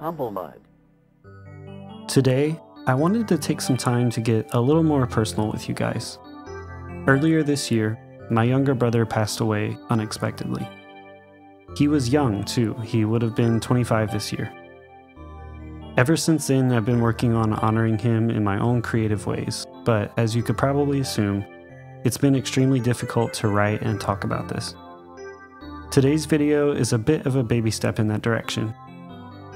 Humble Mud. Today, I wanted to take some time to get a little more personal with you guys. Earlier this year, my younger brother passed away unexpectedly. He was young, too. He would have been 25 this year. Ever since then, I've been working on honoring him in my own creative ways, but as you could probably assume, it's been extremely difficult to write and talk about this. Today's video is a bit of a baby step in that direction.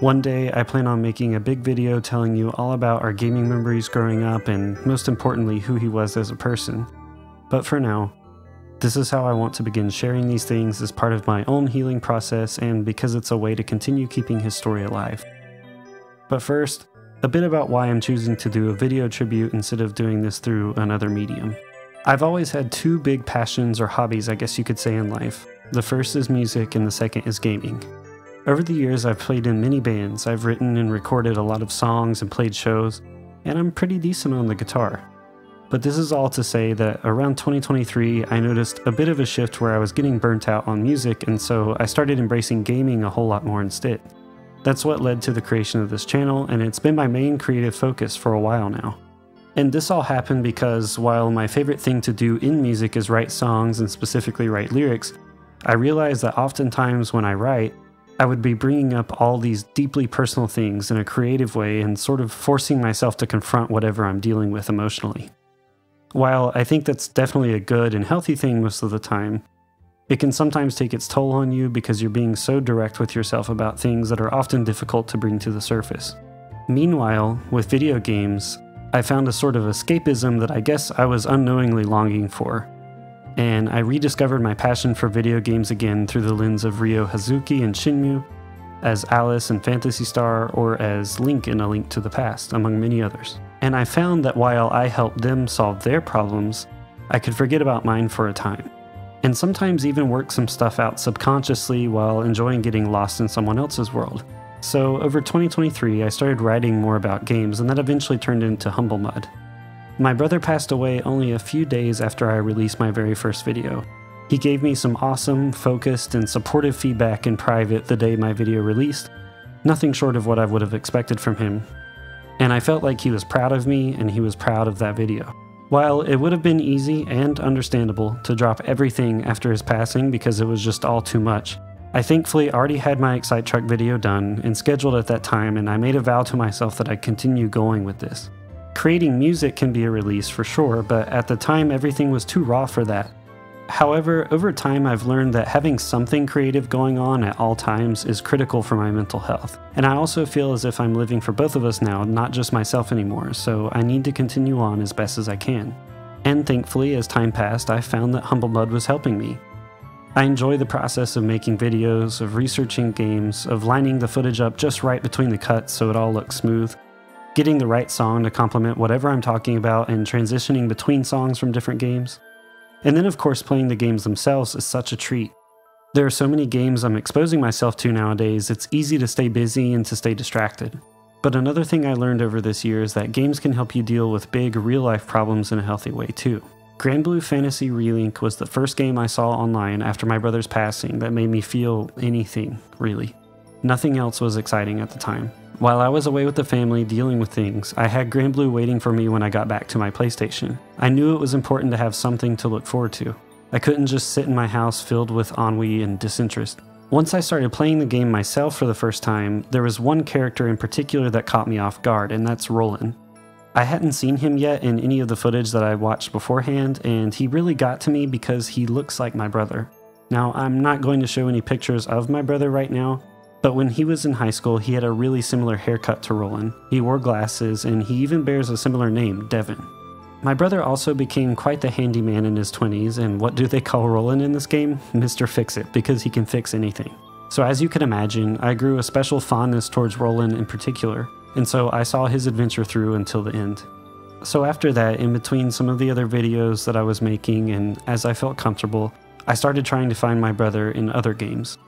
One day, I plan on making a big video telling you all about our gaming memories growing up and, most importantly, who he was as a person. But for now, this is how I want to begin sharing these things as part of my own healing process and because it's a way to continue keeping his story alive. But first, a bit about why I'm choosing to do a video tribute instead of doing this through another medium. I've always had two big passions or hobbies, I guess you could say, in life. The first is music, and the second is gaming. Over the years, I've played in many bands, I've written and recorded a lot of songs and played shows, and I'm pretty decent on the guitar. But this is all to say that around 2023, I noticed a bit of a shift where I was getting burnt out on music, and so I started embracing gaming a whole lot more instead. That's what led to the creation of this channel, and it's been my main creative focus for a while now. And this all happened because while my favorite thing to do in music is write songs and specifically write lyrics, I realized that oftentimes when I write, I would be bringing up all these deeply personal things in a creative way and sort of forcing myself to confront whatever I'm dealing with emotionally. While I think that's definitely a good and healthy thing most of the time, it can sometimes take its toll on you because you're being so direct with yourself about things that are often difficult to bring to the surface. Meanwhile, with video games, I found a sort of escapism that I guess I was unknowingly longing for, and I rediscovered my passion for video games again through the lens of Ryo Hazuki and Shenmue, as Alis in Phantasy Star, or as Link in A Link to the Past, among many others. And I found that while I helped them solve their problems, I could forget about mine for a time. And sometimes even work some stuff out subconsciously while enjoying getting lost in someone else's world. So over 2023, I started writing more about games, and that eventually turned into Humble Mud, my brother passed away only a few days after I released my very first video. He gave me some awesome, focused, and supportive feedback in private the day my video released, nothing short of what I would have expected from him. And I felt like he was proud of me and he was proud of that video. While it would have been easy and understandable to drop everything after his passing because it was just all too much, I thankfully already had my Excite Truck video done and scheduled at that time, and I made a vow to myself that I'd continue going with this. Creating music can be a release for sure, but at the time everything was too raw for that. However, over time I've learned that having something creative going on at all times is critical for my mental health. And I also feel as if I'm living for both of us now, not just myself anymore, so I need to continue on as best as I can. And thankfully, as time passed, I found that Humble Mud was helping me. I enjoy the process of making videos, of researching games, of lining the footage up just right between the cuts so it all looks smooth, getting the right song to complement whatever I'm talking about, and transitioning between songs from different games. And then, of course, playing the games themselves is such a treat. There are so many games I'm exposing myself to nowadays, it's easy to stay busy and to stay distracted. But another thing I learned over this year is that games can help you deal with big, real life problems in a healthy way too. Granblue Fantasy Relink was the first game I saw online after my brother's passing that made me feel anything, really. Nothing else was exciting at the time. While I was away with the family dealing with things, I had Granblue waiting for me when I got back to my PlayStation. I knew it was important to have something to look forward to. I couldn't just sit in my house filled with ennui and disinterest. Once I started playing the game myself for the first time, there was one character in particular that caught me off guard, and that's Rolan. I hadn't seen him yet in any of the footage that I watched beforehand, and he really got to me because he looks like my brother. Now, I'm not going to show any pictures of my brother right now, but when he was in high school, he had a really similar haircut to Rolan. He wore glasses, and he even bears a similar name, Devan. My brother also became quite the handyman in his 20s, and what do they call Rolan in this game? Mr. Fix It, because he can fix anything. So, as you can imagine, I grew a special fondness towards Rolan in particular, and so I saw his adventure through until the end. So, after that, in between some of the other videos that I was making, and as I felt comfortable, I started trying to find my brother in other games.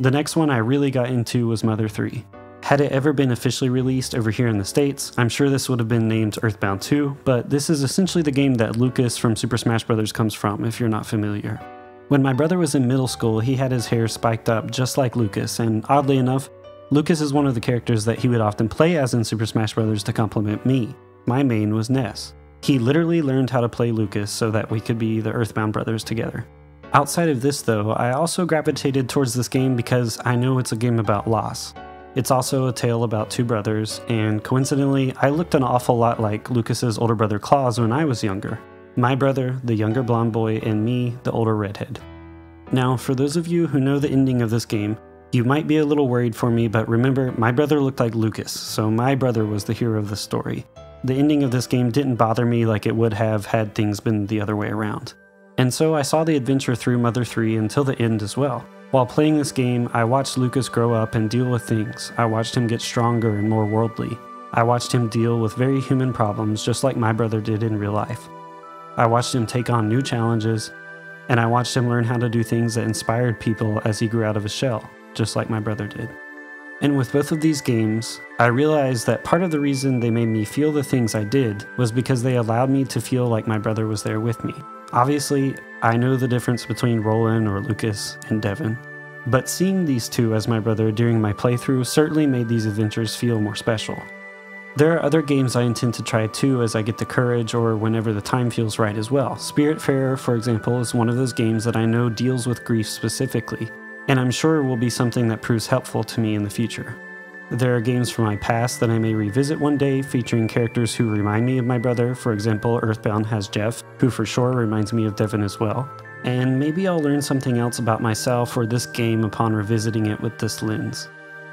The next one I really got into was Mother 3. Had it ever been officially released over here in the States, I'm sure this would have been named Earthbound 2, but this is essentially the game that Lucas from Super Smash Bros. comes from, if you're not familiar. When my brother was in middle school, he had his hair spiked up just like Lucas, and oddly enough, Lucas is one of the characters that he would often play as in Super Smash Bros. to compliment me. My main was Ness. He literally learned how to play Lucas so that we could be the Earthbound brothers together. Outside of this, though, I also gravitated towards this game because I know it's a game about loss. It's also a tale about two brothers, and coincidentally, I looked an awful lot like Lucas's older brother Claus when I was younger. My brother, the younger blonde boy, and me, the older redhead. Now, for those of you who know the ending of this game, you might be a little worried for me, but remember, my brother looked like Lucas, so my brother was the hero of the story. The ending of this game didn't bother me like it would have had things been the other way around. And so I saw the adventure through Mother 3 until the end as well. While playing this game, I watched Lucas grow up and deal with things. I watched him get stronger and more worldly. I watched him deal with very human problems just like my brother did in real life. I watched him take on new challenges, and I watched him learn how to do things that inspired people as he grew out of his shell, just like my brother did. And with both of these games, I realized that part of the reason they made me feel the things I did was because they allowed me to feel like my brother was there with me. Obviously, I know the difference between Rolan or Lucas and Devan, but seeing these two as my brother during my playthrough certainly made these adventures feel more special. There are other games I intend to try too as I get the courage or whenever the time feels right as well. Spiritfarer, for example, is one of those games that I know deals with grief specifically, and I'm sure will be something that proves helpful to me in the future. There are games from my past that I may revisit one day featuring characters who remind me of my brother. For example, Earthbound has Jeff, who for sure reminds me of Devan as well. And maybe I'll learn something else about myself or this game upon revisiting it with this lens.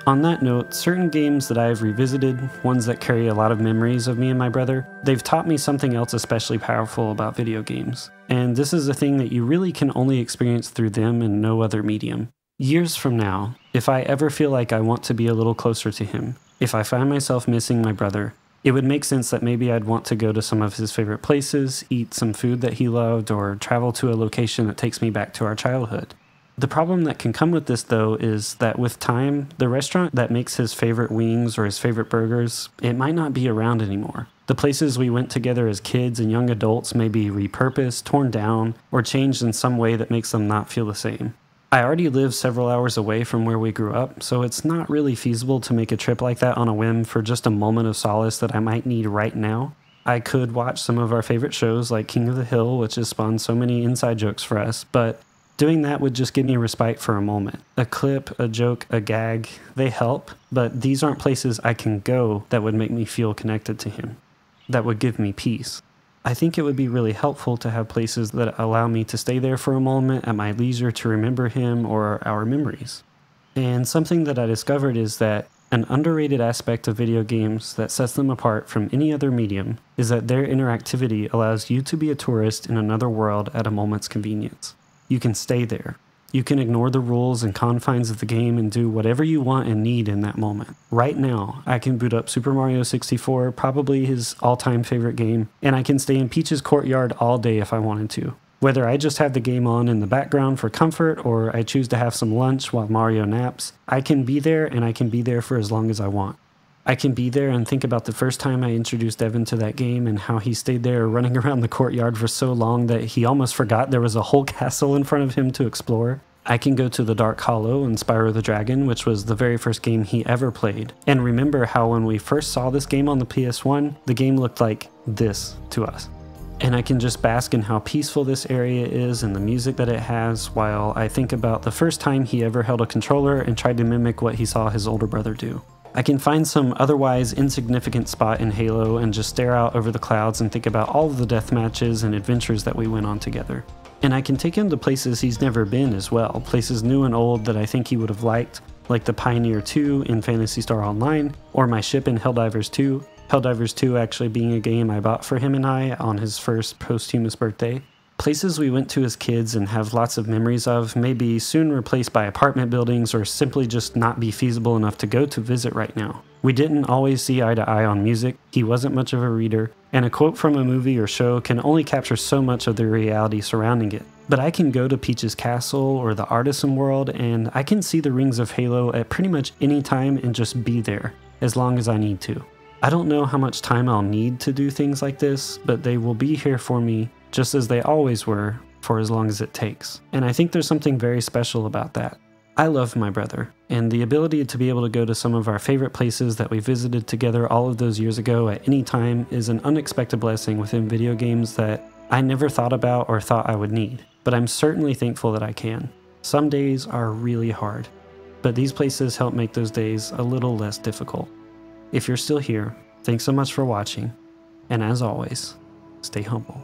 On that note, certain games that I have revisited, ones that carry a lot of memories of me and my brother, they've taught me something else especially powerful about video games. And this is a thing that you really can only experience through them and no other medium. Years from now, if I ever feel like I want to be a little closer to him, if I find myself missing my brother, it would make sense that maybe I'd want to go to some of his favorite places, eat some food that he loved, or travel to a location that takes me back to our childhood. The problem that can come with this, though, is that with time, the restaurant that makes his favorite wings or his favorite burgers, it might not be around anymore. The places we went together as kids and young adults may be repurposed, torn down, or changed in some way that makes them not feel the same. I already live several hours away from where we grew up, so it's not really feasible to make a trip like that on a whim for just a moment of solace that I might need right now. I could watch some of our favorite shows like King of the Hill, which has spawned so many inside jokes for us, but doing that would just give me respite for a moment. A clip, a joke, a gag, they help, but these aren't places I can go that would make me feel connected to him, that would give me peace. I think it would be really helpful to have places that allow me to stay there for a moment at my leisure to remember him or our memories. And something that I discovered is that an underrated aspect of video games that sets them apart from any other medium is that their interactivity allows you to be a tourist in another world at a moment's convenience. You can stay there, you can ignore the rules and confines of the game and do whatever you want and need in that moment. Right now, I can boot up Super Mario 64, probably his all time favorite game, and I can stay in Peach's courtyard all day if I wanted to. Whether I just have the game on in the background for comfort or I choose to have some lunch while Mario naps, I can be there and I can be there for as long as I want. I can be there and think about the first time I introduced Devan to that game and how he stayed there running around the courtyard for so long that he almost forgot there was a whole castle in front of him to explore. I can go to the Dark Hollow and Spyro the Dragon, which was the very first game he ever played, and remember how when we first saw this game on the PS1, the game looked like this to us. And I can just bask in how peaceful this area is and the music that it has while I think about the first time he ever held a controller and tried to mimic what he saw his older brother do. I can find some otherwise insignificant spot in Halo and just stare out over the clouds and think about all of the death matches and adventures that we went on together. And I can take him to places he's never been as well, places new and old that I think he would have liked, like the Pioneer 2 in Phantasy Star Online, or my ship in Helldivers 2, Helldivers 2 actually being a game I bought for him and I on his first posthumous birthday. Places we went to as kids and have lots of memories of may be soon replaced by apartment buildings or simply just not be feasible enough to go to visit right now. We didn't always see eye to eye on music, he wasn't much of a reader, and a quote from a movie or show can only capture so much of the reality surrounding it. But I can go to Peach's Castle or the Artisan World and I can see the rings of Halo at pretty much any time and just be there, as long as I need to. I don't know how much time I'll need to do things like this, but they will be here for me just as they always were, for as long as it takes. And I think there's something very special about that. I love my brother, and the ability to be able to go to some of our favorite places that we visited together all of those years ago at any time is an unexpected blessing within video games that I never thought about or thought I would need, but I'm certainly thankful that I can. Some days are really hard, but these places help make those days a little less difficult. If you're still here, thanks so much for watching, and as always, stay humble.